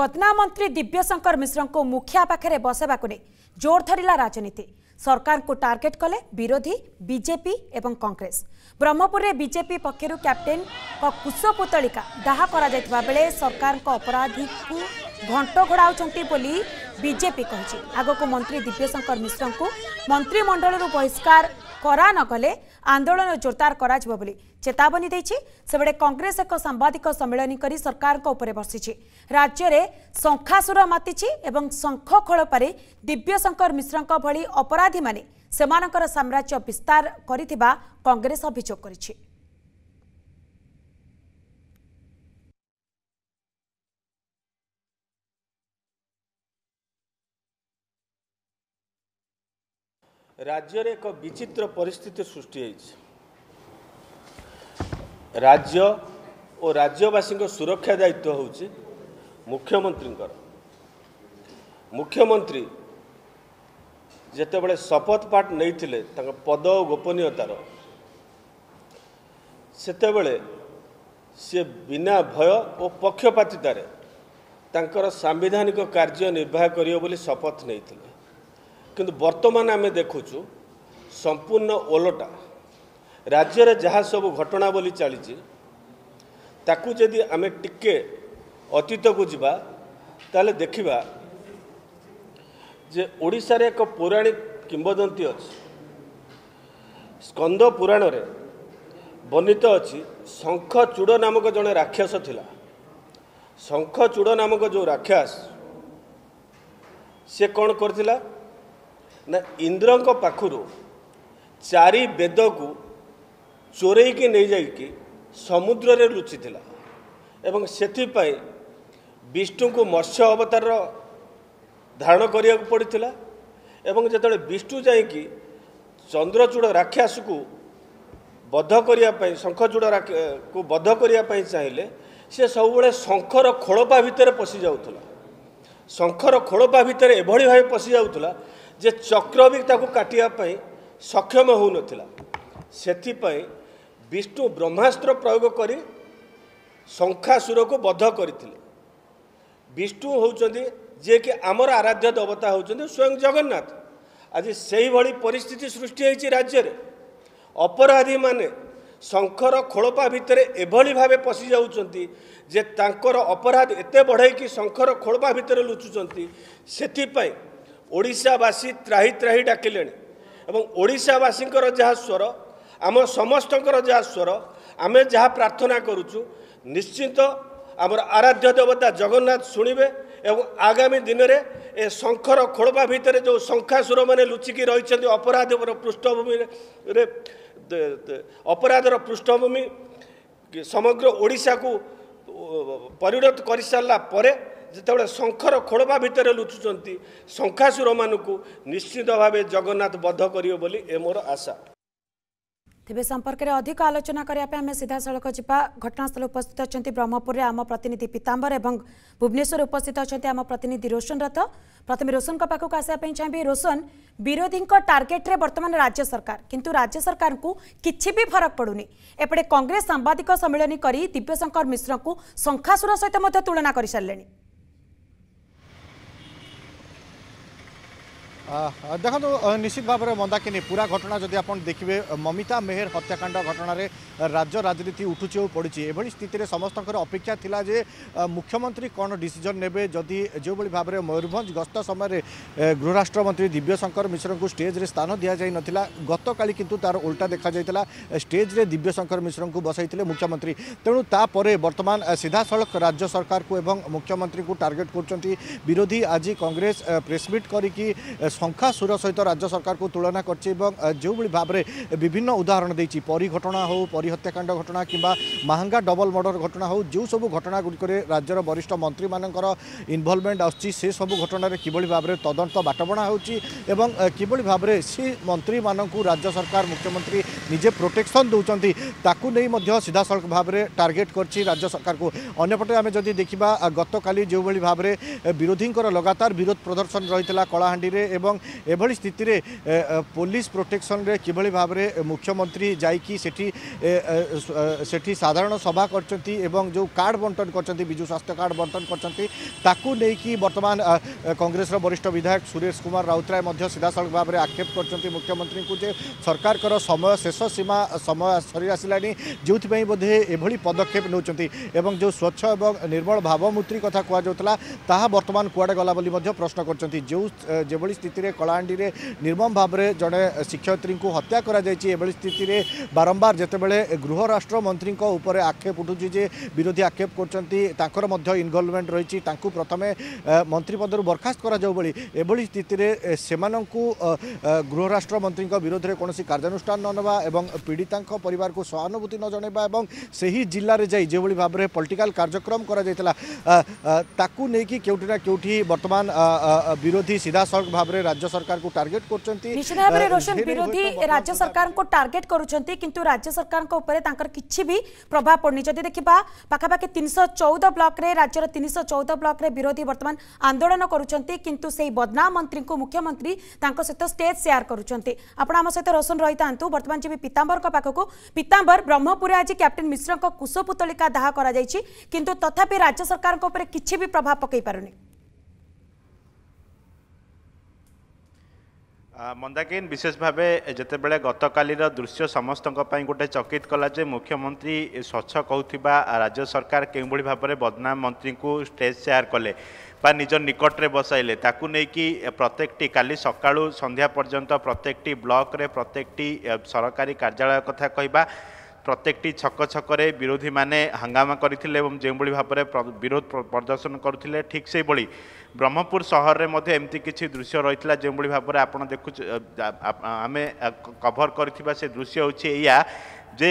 ଯୋଜନା ମନ୍ତ୍ରୀ ଦିବ୍ୟଶଙ୍କର ମିଶ୍ରଙ୍କୁ ମୁଖିଆ ପାଖରେ ବସାଇବାକୁ ନେଇ ଜୋର ଧରିଲା ରାଜନୀତି ସରକାରଙ୍କୁ ଟାର୍ଗେଟ୍ କଲେ ବିରୋଧୀ ବିଜେପି ଏବଂ କଂଗ୍ରେସ ବ୍ରହ୍ମପୁରରେ ବିଜେପି ପକ୍ଷରୁ କ୍ୟାପ୍ଟେନ୍ଙ୍କ କୁଶ ପୁତଳିକା ଦାହ କରାଯାଇଥିବା ବେଳେ ସରକାରଙ୍କ ଅପରାଧୀକୁ ଘଣ୍ଟ ଘୋଡ଼ାଉଛନ୍ତି ବୋଲି ବିଜେପି କହିଛି ଆଗକୁ ମନ୍ତ୍ରୀ ଦିବ୍ୟଶଙ୍କର ମିଶ୍ରଙ୍କୁ ମନ୍ତ୍ରିମଣ୍ଡଳରୁ ବହିଷ୍କାର କରାନଗଲେ ଆନ୍ଦୋଳନ ଜୋରଦାର କରାଯିବ ବୋଲି ଚେତାବନୀ ଦେଇଛି ସେବେଡ଼େ କଂଗ୍ରେସ ଏକ ସାମ୍ବାଦିକ ସମ୍ମିଳନୀ କରି ସରକାରଙ୍କ ଉପରେ ବସିଛି ରାଜ୍ୟରେ ଶଙ୍ଖାସୁର ମାତିଛି ଏବଂ ଶଙ୍ଖ ଖୋଳପାରି ଦିବ୍ୟଶଙ୍କର ମିଶ୍ରଙ୍କ ଭଳି ଅପରାଧୀମାନେ ସେମାନଙ୍କର ସାମ୍ରାଜ୍ୟ ବିସ୍ତାର କରିଥିବା କଂଗ୍ରେସ ଅଭିଯୋଗ କରିଛି ରାଜ୍ୟରେ ଏକ ବିଚିତ୍ର ପରିସ୍ଥିତି ସୃଷ୍ଟି ହୋଇଛି ରାଜ୍ୟ ଓ ରାଜ୍ୟବାସୀଙ୍କ ସୁରକ୍ଷା ଦାୟିତ୍ୱ ହେଉଛି ମୁଖ୍ୟମନ୍ତ୍ରୀଙ୍କର ମୁଖ୍ୟମନ୍ତ୍ରୀ ଯେତେବେଳେ ଶପଥ ପାଠ ନେଇଥିଲେ ତାଙ୍କ ପଦ ଓ ଗୋପନୀୟତାର ସେତେବେଳେ ସିଏ ବିନା ଭୟ ଓ ପକ୍ଷପାତିତାରେ ତାଙ୍କର ସାମ୍ବିଧାନିକ କାର୍ଯ୍ୟ ନିର୍ବାହ କରିବ ବୋଲି ଶପଥ ନେଇଥିଲେ କିନ୍ତୁ ବର୍ତ୍ତମାନ ଆମେ ଦେଖୁଛୁ ସମ୍ପୂର୍ଣ୍ଣ ଓଲଟା ରାଜ୍ୟରେ ଯାହା ସବୁ ଘଟଣା ବୋଲି ଚାଲିଛି ତାକୁ ଯଦି ଆମେ ଟିକେ ଅତୀତକୁ ଯିବା ତାହେଲେ ଦେଖିବା ଯେ ଓଡ଼ିଶାରେ ଏକ ପୌରାଣିକ କିମ୍ବଦନ୍ତୀ ଅଛି ସ୍କନ୍ଦ ପୁରାଣରେ ବର୍ଣ୍ଣିତ ଅଛି ଶଙ୍ଖ ଚୂଡ଼ ନାମକ ଜଣେ ରାକ୍ଷସ ଥିଲା ଶଙ୍ଖ ଚୂଡ଼ ନାମକ ଯେଉଁ ରାକ୍ଷସ ସେ କ'ଣ କରିଥିଲା ନା ଇନ୍ଦ୍ରଙ୍କ ପାଖରୁ ଚାରି ବେଦକୁ ଚୋରେଇକି ନେଇଯାଇକି ସମୁଦ୍ରରେ ଲୁଚିଥିଲା ଏବଂ ସେଥିପାଇଁ ବିଷ୍ଣୁଙ୍କୁ ମତ୍ସ୍ୟ ଅବତାର ଧାରଣ କରିବାକୁ ପଡ଼ିଥିଲା ଏବଂ ଯେତେବେଳେ ବିଷ୍ଣୁ ଯାଇକି ଚନ୍ଦ୍ରଚୂଡ଼ ରାକ୍ଷାସକୁ ବଦ୍ଧ କରିବା ପାଇଁ ଶଙ୍ଖଚୂଡ଼ ରାକ୍ଷକୁ ବଦ୍ଧ କରିବା ପାଇଁ ଚାହିଁଲେ ସେ ସବୁବେଳେ ଶଙ୍ଖର ଖୋଳପା ଭିତରେ ପଶିଯାଉଥିଲା ଶଙ୍ଖର ଖୋଳପା ଭିତରେ ଏଭଳି ଭାବେ ପଶିଯାଉଥିଲା ଯେ ଚକ୍ର ବି ତାକୁ କାଟିବା ପାଇଁ ସକ୍ଷମ ହେଉନଥିଲା ସେଥିପାଇଁ ବିଷ୍ଣୁ ବ୍ରହ୍ମାସ୍ତ୍ର ପ୍ରୟୋଗ କରି ଶଙ୍ଖାସୁରକୁ ବଦ୍ଧ କରିଥିଲେ ବିଷ୍ଣୁ ହେଉଛନ୍ତି ଯିଏକି ଆମର ଆରାଧ୍ୟ ଦେବତା ହେଉଛନ୍ତି ସ୍ୱୟଂ ଜଗନ୍ନାଥ ଆଜି ସେହିଭଳି ପରିସ୍ଥିତି ସୃଷ୍ଟି ହୋଇଛି ରାଜ୍ୟରେ ଅପରାଧୀମାନେ ଶଙ୍ଖର ଖୋଳପା ଭିତରେ ଏଭଳି ଭାବେ ପଶିଯାଉଛନ୍ତି ଯେ ତାଙ୍କର ଅପରାଧ ଏତେ ବଢ଼େଇକି ଶଙ୍ଖର ଖୋଳପା ଭିତରେ ଲୁଚୁଛନ୍ତି ସେଥିପାଇଁ ଓଡ଼ିଶାବାସୀ ତ୍ରାହି ତ୍ରାହି ଡାକିଲେଣି ଏବଂ ଓଡ଼ିଶାବାସୀଙ୍କର ଯାହା ସ୍ୱର ଆମ ସମସ୍ତଙ୍କର ଯାହା ସ୍ୱର ଆମେ ଯାହା ପ୍ରାର୍ଥନା କରୁଛୁ ନିଶ୍ଚିତ ଆମର ଆରାଧ୍ୟ ଦେବତା ଜଗନ୍ନାଥ ଶୁଣିବେ ଏବଂ ଆଗାମୀ ଦିନରେ ଏ ଶଙ୍ଖର ଖୋଳପା ଭିତରେ ଯେଉଁ ଶଙ୍ଖାସୁରମାନେ ଲୁଚିକି ରହିଛନ୍ତି ଅପରାଧର ପୃଷ୍ଠଭୂମିରେ ଅପରାଧର ପୃଷ୍ଠଭୂମି ସମଗ୍ର ଓଡ଼ିଶାକୁ ପରିଣତ କରିସାରିଲା ପରେ ଯେତେବେଳେ ଶଙ୍ଖର ଖୋଳପା ଭିତରେ ଲୁଚୁଛନ୍ତି ଶଙ୍ଖାସୁରମାନଙ୍କୁ ନିଶ୍ଚିତ ଭାବେ ଜଗନ୍ନାଥ ବଦ୍ଧ କରିବ ବୋଲି ଏ ମୋର ଆଶା ତେବେ ସମ୍ପର୍କରେ ଅଧିକ ଆଲୋଚନା କରିବା ପାଇଁ ଆମେ ସିଧାସଳଖ ଯିବା ଘଟଣାସ୍ଥଳ ଉପସ୍ଥିତ ଅଛନ୍ତି ବ୍ରହ୍ମପୁରରେ ଆମ ପ୍ରତିନିଧି ପୀତାମ୍ବର ଏବଂ ଭୁବନେଶ୍ୱର ଉପସ୍ଥିତ ଅଛନ୍ତି ଆମ ପ୍ରତିନିଧି ରୋଶନ ରଥ ପ୍ରଥମେ ରୋଶନଙ୍କ ପାଖକୁ ଆସିବା ପାଇଁ ଚାହିଁବି ରୋଶନ ବିରୋଧୀଙ୍କ ଟାର୍ଗେଟରେ ବର୍ତ୍ତମାନ ରାଜ୍ୟ ସରକାର କିନ୍ତୁ ରାଜ୍ୟ ସରକାରଙ୍କୁ କିଛି ବି ଫରକ ପଡ଼ୁନି ଏପଟେ କଂଗ୍ରେସ ସାମ୍ବାଦିକ ସମ୍ମିଳନୀ କରି ଦିବ୍ୟଶଙ୍କର ମିଶ୍ରଙ୍କୁ ଶଙ୍ଖାସୁର ସହିତ ମଧ୍ୟ ତୁଳନା କରିସାରିଲେଣି ଦେଖନ୍ତୁ ନିଶ୍ଚିତ ଭାବରେ ମନ୍ଦାକିନୀ ପୁରା ଘଟଣା ଯଦି ଆପଣ ଦେଖିବେ ମମିତା ମେହେର ହତ୍ୟାକାଣ୍ଡ ଘଟଣାରେ ରାଜ୍ୟ ରାଜନୀତି ଉଠୁଛି ଓ ପଡ଼ିଛି ଏଭଳି ସ୍ଥିତିରେ ସମସ୍ତଙ୍କର ଅପେକ୍ଷା ଥିଲା ଯେ ମୁଖ୍ୟମନ୍ତ୍ରୀ କ'ଣ ଡିସିଜନ୍ ନେବେ ଯଦି ଯେଉଁଭଳି ଭାବରେ ମୟୂରଭଞ୍ଜ ଗସ୍ତ ସମୟରେ ଗୃହରାଷ୍ଟ୍ରମନ୍ତ୍ରୀ ଦିବ୍ୟଶଙ୍କର ମିଶ୍ରଙ୍କୁ ଷ୍ଟେଜ୍ରେ ସ୍ଥାନ ଦିଆଯାଇନଥିଲା ଗତକାଲି କିନ୍ତୁ ତା'ର ଓଲଟା ଦେଖାଯାଇଥିଲା ଷ୍ଟେଜ୍ରେ ଦିବ୍ୟଶଙ୍କର ମିଶ୍ରଙ୍କୁ ବସାଇଥିଲେ ମୁଖ୍ୟମନ୍ତ୍ରୀ ତେଣୁ ତାପରେ ବର୍ତ୍ତମାନ ସିଧାସଳଖ ରାଜ୍ୟ ସରକାରକୁ ଏବଂ ମୁଖ୍ୟମନ୍ତ୍ରୀଙ୍କୁ ଟାର୍ଗେଟ୍ କରୁଛନ୍ତି ବିରୋଧୀ ଆଜି କଂଗ୍ରେସ ପ୍ରେସ୍ମିଟ୍ କରିକି ଶଙ୍ଖା ସୁର ସହିତ ରାଜ୍ୟ ସରକାରକୁ ତୁଳନା କରିଛି ଏବଂ ଯେଉଁଭଳି ଭାବରେ ବିଭିନ୍ନ ଉଦାହରଣ ଦେଇଛି ପରୀ ଘଟଣା ହେଉ ପରୀ ହତ୍ୟାକାଣ୍ଡ ଘଟଣା କିମ୍ବା ମାହାଙ୍ଗା ଡବଲ୍ ମର୍ଡ଼ର ଘଟଣା ହେଉ ଯେଉଁସବୁ ଘଟଣାଗୁଡ଼ିକରେ ରାଜ୍ୟର ବରିଷ୍ଠ ମନ୍ତ୍ରୀମାନଙ୍କର ଇନଭଲ୍ଭମେଣ୍ଟ ଆସୁଛି ସେସବୁ ଘଟଣାରେ କିଭଳି ଭାବରେ ତଦନ୍ତ ବାଟବଣା ହେଉଛି ଏବଂ କିଭଳି ଭାବରେ ସେ ମନ୍ତ୍ରୀମାନଙ୍କୁ ରାଜ୍ୟ ସରକାର ମୁଖ୍ୟମନ୍ତ୍ରୀ ନିଜେ ପ୍ରୋଟେକ୍ସନ୍ ଦେଉଛନ୍ତି ତାକୁ ନେଇ ମଧ୍ୟ ସିଧାସଳଖ ଭାବରେ ଟାର୍ଗେଟ୍ କରିଛି ରାଜ୍ୟ ସରକାରକୁ ଅନ୍ୟପଟେ ଆମେ ଯଦି ଦେଖିବା ଗତକାଲି ଯେଉଁଭଳି ଭାବରେ ବିରୋଧୀଙ୍କର ଲଗାତାର ବିରୋଧ ପ୍ରଦର୍ଶନ ରହିଥିଲା କଳାହାଣ୍ଡିରେ ଏବଂ এবং এভাবে স্থিতি পুলিশ প্রোটেকশনরে কিভাবে ভাবে মুখ্যমন্ত্রী যাইকি সেটি সেটি সাধারণ সভা করছেন এবং যে কার্ড বন্টন করছেন বিজু স্বাস্থ্য কার্ড বন্টন করছেন তাকে নেই বর্তমান কংগ্রেসর বরিষ্ঠ বিধায়ক সুরেশ কুমার রাউতরায় মধ্য সিধাসলখ ভাবে আক্ষেপ করছেন মুখ্যমন্ত্রী যে সরকারকর সময় শেষ সীমা সময় সরি আসলে যেপাই বোধে এভাবে পদক্ষেপ নেওয়া এবং যে স্বচ্ছ এবং নির্মল ভাবমূর্তি কথা কুয়া যা বর্তমান কুয়াড়ে গলা বলে প্রশ্ন করছেন যেভাবে স্থিতি ପରିସ୍ଥିତିରେ କଳାହାଣ୍ଡିରେ ନିର୍ମମ ଭାବରେ ଜଣେ ଶିକ୍ଷୟିତ୍ରୀଙ୍କୁ ହତ୍ୟା କରାଯାଇଛି ଏଭଳି ସ୍ଥିତିରେ ବାରମ୍ବାର ଯେତେବେଳେ ଗୃହ ରାଷ୍ଟ୍ରମନ୍ତ୍ରୀଙ୍କ ଉପରେ ଆକ୍ଷେପ ଉଠୁଛି ଯେ ବିରୋଧୀ ଆକ୍ଷେପ କରୁଛନ୍ତି ତାଙ୍କର ମଧ୍ୟ ଇନଭଲ୍ଭମେଣ୍ଟ ରହିଛି ତାଙ୍କୁ ପ୍ରଥମେ ମନ୍ତ୍ରୀ ପଦରୁ ବରଖାସ୍ତ କରାଯାଉ ଭଳି ଏଭଳି ସ୍ଥିତିରେ ସେମାନଙ୍କୁ ଗୃହ ରାଷ୍ଟ୍ରମନ୍ତ୍ରୀଙ୍କ ବିରୋଧରେ କୌଣସି କାର୍ଯ୍ୟାନୁଷ୍ଠାନ ନ ନେବା ଏବଂ ପୀଡ଼ିତାଙ୍କ ପରିବାରକୁ ସହାନୁଭୂତି ନ ଜଣାଇବା ଏବଂ ସେହି ଜିଲ୍ଲାରେ ଯାଇ ଯେଉଁଭଳି ଭାବରେ ପଲିଟିକାଲ କାର୍ଯ୍ୟକ୍ରମ କରାଯାଇଥିଲା ତାକୁ ନେଇକି କେଉଁଠି ନା କେଉଁଠି ବର୍ତ୍ତମାନ ବିରୋଧୀ ସିଧାସଳଖ ଭାବରେ রাজ্য সরকারকে টার্গেট করছেন নিশ্চিত ভাবে রোশন বিরোধী রাজ্য সরকারকে টার্গেট করছেন কিন্তু রাজ্য সরকারଙ୍କ উপরে তাঙ্কর কিছু বি প্রভাব পড়নি যদি দেখিবা পাখাপাখি 314 ব্লকরে রাজ্যর 314 ব্লকরে বিরোধী বর্তমান আন্দোলন করছেন কিন্তু সেই বদনাম মন্ত্রীকে মুখ্যমন্ত্রী তাঙ্ক সহিত স্টেজ শেয়ার করছেন আপন আম সহিত রোশন রহিথান্তু বর্তমান যিবি পিতাম্বরଙ୍କ পাখକୁ পিতাম্বর ব্রহ্মপুরে আজি ক্যাপ্টেন মিশ্রଙ୍କ কুশপুতলিকা দাহ করা যাইছি কিন্তু তথাপি রাজ্য সরকারଙ୍କ উপরে কিছু বি প্রভাব পকাই পারুনি ମନ୍ଦାକିନ୍ ବିଶେଷ ଭାବେ ଯେତେବେଳେ ଗତକାଲିର ଦୃଶ୍ୟ ସମସ୍ତଙ୍କ ପାଇଁ ଗୋଟେ ଚକିତ କଲା ଯେ ମୁଖ୍ୟମନ୍ତ୍ରୀ ସ୍ୱଚ୍ଛ କହୁଥିବା ରାଜ୍ୟ ସରକାର କେଉଁଭଳି ଭାବରେ ବଦନାମ ମନ୍ତ୍ରୀଙ୍କୁ ଷ୍ଟେଜ୍ ସେୟାର କଲେ বা নিজ নিকটরে বসাইলে তাকে নেইকি প্রত্যেকটি কালি সকালু সন্ধ্যা পর্যন্ত প্রত্যেকটি ব্লকরে প্রত্যেকটি সরকারি কার্যালয় কথা কহবা ପ୍ରତ୍ୟେକଟି ଛକ ଛକରେ ବିରୋଧୀମାନେ ହଙ୍ଗାମା କରିଥିଲେ ଏବଂ ଯେଉଁଭଳି ଭାବରେ ବିରୋଧ ପ୍ରଦର୍ଶନ କରୁଥିଲେ ଠିକ୍ ସେହିଭଳି ବ୍ରହ୍ମପୁର ସହରରେ ମଧ୍ୟ ଏମିତି କିଛି ଦୃଶ୍ୟ ରହିଥିଲା ଯେଉଁଭଳି ଭାବରେ ଆପଣ ଦେଖୁ ଆମେ କଭର କରିଥିବା ସେ ଦୃଶ୍ୟ ହେଉଛି ଏଇଆ যে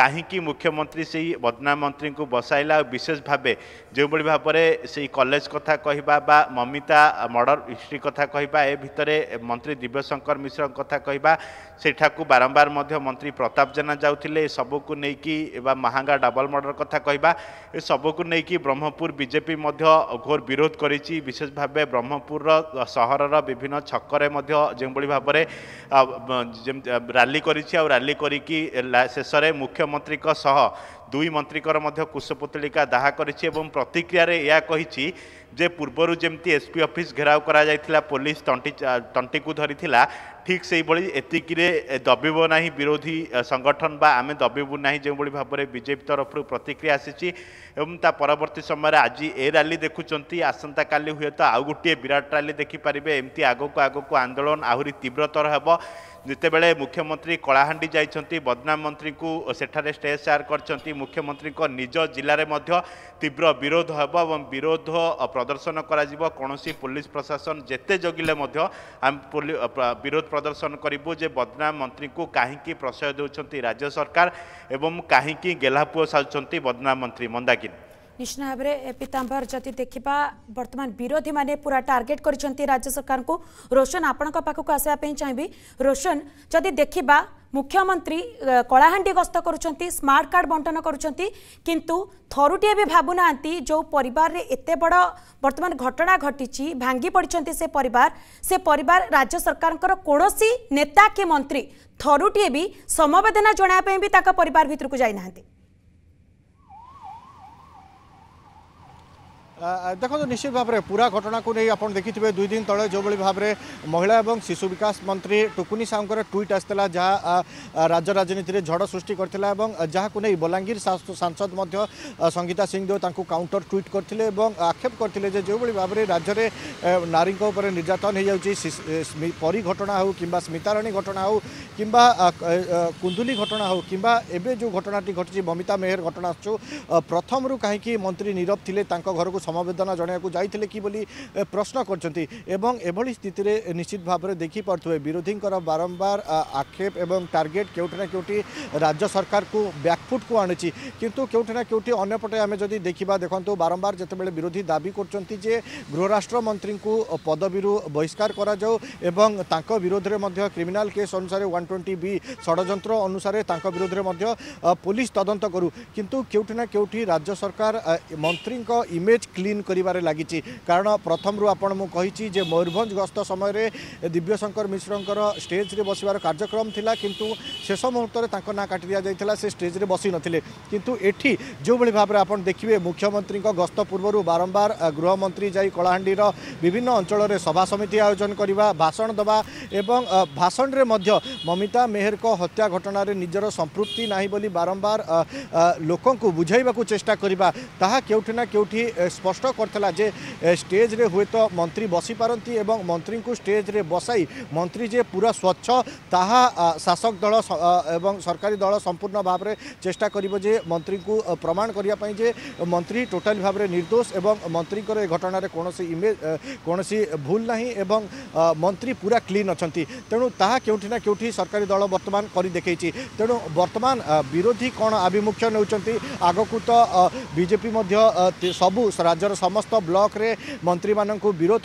কাহিকি মুখ্যমন্ত্রী সেই বদনা মন্ত্রীকে বসাইলা বিশেষ ভাবে যেভাবে ভাবে সেই কলেজ কথা কহবা বা মমিতা মর্ডর হিস্ট্রি কথা কহবা এ ভিতরে মন্ত্রী দিব্যশঙ্কর মিশ্র কথা কহবা সেঠাকু বারম্বার মধ্য মন্ত্রী প্রতাপ জেনা যাওলে সবুকু নেইকি বা মাহাঙ্গা ডাবল মর্ডর কথা কহবা এ সবুকু নেইকি ব্রহ্মপুর বিজেপি মধ্য ঘোর বিরোধ করেছি বিশেষ ভাবে ব্রহ্মপুর সহরর বিভিন্ন ছকরে মধ্য যেভাবে ভাবে রালি করেছি আর রালি করিকি শেষ ଶେଷରେ ମୁଖ୍ୟମନ୍ତ୍ରୀଙ୍କ ସହ ଦୁଇ ମନ୍ତ୍ରୀଙ୍କର ମଧ୍ୟ କୁଶପୁତ୍ତଳିକା ଦାହ କରିଛି ଏବଂ ପ୍ରତିକ୍ରିୟାରେ ଏହା କହିଛି ଯେ ପୂର୍ବରୁ ଯେମିତି ଏସ୍ପି ଅଫିସ୍ ଘେରାଉ କରାଯାଇଥିଲା ପୋଲିସ ତଣ୍ଟି ତଣ୍ଟିକୁ ଧରିଥିଲା ଠିକ୍ ସେହିଭଳି ଏତିକିରେ ଦବିବ ନାହିଁ ବିରୋଧୀ ସଂଗଠନ ବା ଆମେ ଦବିବୁ ନାହିଁ ଯେଉଁଭଳି ଭାବରେ ବିଜେପି ତରଫରୁ ପ୍ରତିକ୍ରିୟା ଆସିଛି ଏବଂ ତା ପରବର୍ତ୍ତୀ ସମୟରେ ଆଜି ଏ ରାଲି ଦେଖୁଛନ୍ତି ଆସନ୍ତାକାଲି ହୁଏତ ଆଉ ଗୋଟିଏ ବିରାଟ ରାଲି ଦେଖିପାରିବେ ଏମିତି ଆଗକୁ ଆଗକୁ ଆନ୍ଦୋଳନ ଆହୁରି ତୀବ୍ରତର ହେବ ଯେତେବେଳେ ମୁଖ୍ୟମନ୍ତ୍ରୀ କଳାହାଣ୍ଡି ଯାଇଛନ୍ତି ବଦନାମ ମନ୍ତ୍ରୀଙ୍କୁ ସେଠାରେ ଷ୍ଟେଜ୍ ସେୟାର କରିଛନ୍ତି ମୁଖ୍ୟମନ୍ତ୍ରୀଙ୍କ ନିଜ ଜିଲ୍ଲାରେ ମଧ୍ୟ ତୀବ୍ର ବିରୋଧ ହେବ ଏବଂ ବିରୋଧ ପ୍ରଦର୍ଶନ କରାଯିବ କୌଣସି ପୋଲିସ ପ୍ରଶାସନ ଯେତେ ଜଗିଲେ ମଧ୍ୟ ଆମେ ବିରୋଧ ପ୍ରଦର୍ଶନ କରିବୁ ଯେ ବଦନାମ ମନ୍ତ୍ରୀଙ୍କୁ କାହିଁକି ପ୍ରଶୟ ଦେଉଛନ୍ତି ରାଜ୍ୟ ସରକାର ଏବଂ କାହିଁକି ଗେହ୍ଲାପୁଅ ସାଜୁଛନ୍ତି ବଦନାମ ମନ୍ତ୍ରୀ ମନ୍ଦାକିନୀ ନିଶ୍ଚିତ ଭାବରେ ପୀତାମ୍ବର ଯଦି ଦେଖିବା ବର୍ତ୍ତମାନ ବିରୋଧୀମାନେ ପୁରା ଟାର୍ଗେଟ୍ କରିଛନ୍ତି ରାଜ୍ୟ ସରକାରଙ୍କୁ ରୋଶନ ଆପଣଙ୍କ ପାଖକୁ ଆସିବା ପାଇଁ ଚାହିଁବି ରୋଶନ ଯଦି ଦେଖିବା ମୁଖ୍ୟମନ୍ତ୍ରୀ କଳାହାଣ୍ଡି ଗସ୍ତ କରୁଛନ୍ତି ସ୍ମାର୍ଟ କାର୍ଡ଼ ବଣ୍ଟନ କରୁଛନ୍ତି କିନ୍ତୁ ଥରୁଟିଏ ବି ଭାବୁନାହାନ୍ତି ଯେଉଁ ପରିବାରରେ ଏତେ ବଡ଼ ବର୍ତ୍ତମାନ ଘଟଣା ଘଟିଛି ଭାଙ୍ଗି ପଡ଼ିଛନ୍ତି ସେ ପରିବାର ସେ ପରିବାର ରାଜ୍ୟ ସରକାରଙ୍କର କୌଣସି ନେତା କି ମନ୍ତ୍ରୀ ଥରୁଟିଏ ବି ସମବେଦନା ଜଣାଇବା ପାଇଁ ବି ତାଙ୍କ ପରିବାର ଭିତରକୁ ଯାଇନାହାନ୍ତି ଦେଖନ୍ତୁ ନିଶ୍ଚିତ ଭାବରେ ପୁରା ଘଟଣାକୁ ନେଇ ଆପଣ ଦେଖିଥିବେ ଦୁଇ ଦିନ ତଳେ ଯେଉଁଭଳି ଭାବରେ ମହିଳା ଏବଂ ଶିଶୁ ବିକାଶ ମନ୍ତ୍ରୀ ଟୁକୁନି ସାହୁଙ୍କର ଟ୍ୱିଟ୍ ଆସିଥିଲା ଯାହା ରାଜ୍ୟ ରାଜନୀତିରେ ଝଡ଼ ସୃଷ୍ଟି କରିଥିଲା ଏବଂ ଯାହାକୁ ନେଇ ବଲାଙ୍ଗୀର ସାଂସଦ ମଧ୍ୟ ସଙ୍ଗୀତା ସିଂଦେଓ ତାଙ୍କୁ କାଉଣ୍ଟର ଟ୍ୱିଟ୍ କରିଥିଲେ ଏବଂ ଆକ୍ଷେପ କରିଥିଲେ ଯେ ଯେଉଁଭଳି ଭାବରେ ରାଜ୍ୟରେ ନାରୀଙ୍କ ଉପରେ ନିର୍ଯାତନ ହୋଇଯାଉଛି ପରୀ ଘଟଣା ହେଉ କିମ୍ବା ସ୍ମିତାରାଣୀ ଘଟଣା ହେଉ କିମ୍ବା କୁନ୍ଦୁଲି ଘଟଣା ହେଉ କିମ୍ବା ଏବେ ଯେଉଁ ଘଟଣାଟି ଘଟିଛି ମମିତା ମେହେର ଘଟଣା ଆସୁଛୁ ପ୍ରଥମରୁ କାହିଁକି ମନ୍ତ୍ରୀ ନୀରବ ଥିଲେ ତାଙ୍କ ଘରକୁ সমবেদনা জনাইব যাইলে বলে প্রশ্ন করছেন এবং এভাবে স্থিতিরে নিশ্চিত ভাবে দেখি দেখিপারে বিরোধী বারম্বার আক্ষেপ এবং টার্গেট কেউটি না কেউটি রাজ্য সরকার ব্যাকফুট কু আছে কিন্তু কেউটি না কেউটি অন্যপটে আমি যদি দেখা দেখুন বারম্বার যেতবে বিরোধী দাবি করছেন যে গৃহরাষ্ট্রমন্ত্রী পদবি বহিষ্কার করা যাও এবং তাঁর বিরোধে ক্রিমিনাল কেস অনুসারে ওয়ান টোয়েন্টি বি ষড়যন্ত্র অনুসারে তাঁর বিরোধে পুলিশ তদন্ত করু কিন্তু কেউটি না কেউটি রাজ্য সরকার মন্ত্রী ইমেজ କ୍ଲିନ୍ କରିବାରେ ଲାଗିଛି କାରଣ ପ୍ରଥମରୁ ଆପଣ ମୁଁ କହିଛି ଯେ ମୟୂରଭଞ୍ଜ ଗସ୍ତ ସମୟରେ ଦିବ୍ୟଶଙ୍କର ମିଶ୍ରଙ୍କର ଷ୍ଟେଜ୍ରେ ବସିବାର କାର୍ଯ୍ୟକ୍ରମ ଥିଲା କିନ୍ତୁ ଶେଷ ମୁହୂର୍ତ୍ତରେ ତାଙ୍କ ନାଁ କାଟି ଦିଆଯାଇଥିଲା ସେ ଷ୍ଟେଜ୍ରେ ବସିନଥିଲେ କିନ୍ତୁ ଏଠି ଯେଉଁଭଳି ଭାବରେ ଆପଣ ଦେଖିବେ ମୁଖ୍ୟମନ୍ତ୍ରୀଙ୍କ ଗସ୍ତ ପୂର୍ବରୁ ବାରମ୍ବାର ଗୃହମନ୍ତ୍ରୀ ଯାଇ କଳାହାଣ୍ଡିର ବିଭିନ୍ନ ଅଞ୍ଚଳରେ ସଭା ସମିତି ଆୟୋଜନ କରିବା ଭାଷଣ ଦେବା ଏବଂ ଭାଷଣରେ ମଧ୍ୟ ମମିତା ମେହେରଙ୍କ ହତ୍ୟା ଘଟଣାରେ ନିଜର ସମ୍ପୃକ୍ତି ନାହିଁ ବୋଲି ବାରମ୍ବାର ଲୋକଙ୍କୁ ବୁଝାଇବାକୁ ଚେଷ୍ଟା କରିବା ତାହା କେଉଁଠି ନା କେଉଁଠି ସ୍ପଷ୍ଟ স্পষ্ট করে যে স্টেজে হুয়েত মন্ত্রী বসিপারতি এবং মন্ত্রী স্টেজে বসাই মন্ত্রী যে পুরা স্বচ্ছ তাহা শাসক দল এবং সরকারি দল সম্পূর্ণ ভাবে চেষ্টা করব যে মন্ত্রী প্রমাণ করা যে মন্ত্রী টোটাল ভাবে নির্দোষ এবং মন্ত্রীঙ্কর এ ঘটনার কোণী ইমেজ কোণী ভুল না এবং মন্ত্রী পুরা ক্লিন অনেক তেমন তাহা কেউটি না কেউটি সরকারি দল বর্তমান করে দেখাইছি তেমন বর্তমান বিরোধী কোণ আভিমুখ্য নেওয়া আগুক তো বিজেপি সবু राजर समस्त रे मन्त्री मरोध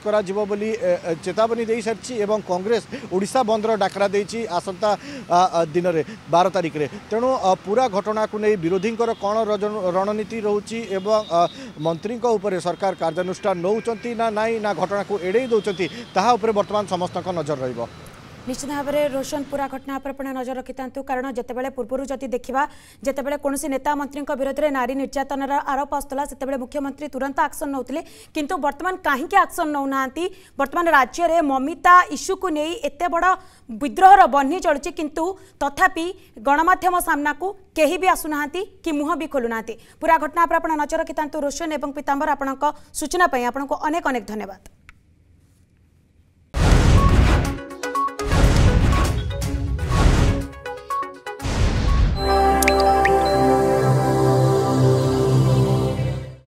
चेतावनी दिइसेस ओडा बन्दर डाकरा आसन् दिन बार तारिखे तेणु पूरा घटना कु विरोधी कणनीति रहेछ ए मन्त्री उपष्ठान ना नै नटना एडै देउँछ बर्तमान समस्त नजर रहेछ নিছনাভাবে রوشنপুরা ঘটনা উপর আমরা নজর রাখিতান্তু কারণ যেতেবেলে পূর্বপুর জ্যোতি দেখিবা যেতেবেলে কোনসি নেতা মন্ত্রীক বিরুদ্ধে নারী নির্যাতনৰ आरोप অস্তলা সেতেবেলে মুখ্যমন্ত্রী তৰন্ত অ্যাকশন নউতলে কিন্তু বর্তমান কাহিকে অ্যাকশন নউনাতি বর্তমান ৰাজ্যৰে মমিতা ইস্যুক নেই এতে বড় বিদ্ৰোহৰ বন্নি চলচি কিন্তু তথাপি গণমাধ্যম সামনাକୁ কেহি বি আসুনাতি কি মুখ বি খলুনাতি পুরা ঘটনা উপর আমরা নজর রাখিতান্তু রوشن এবং পিতাম্বর আপোনাক সূচনা পাই আপোনাক অনেক অনেক ধন্যবাদ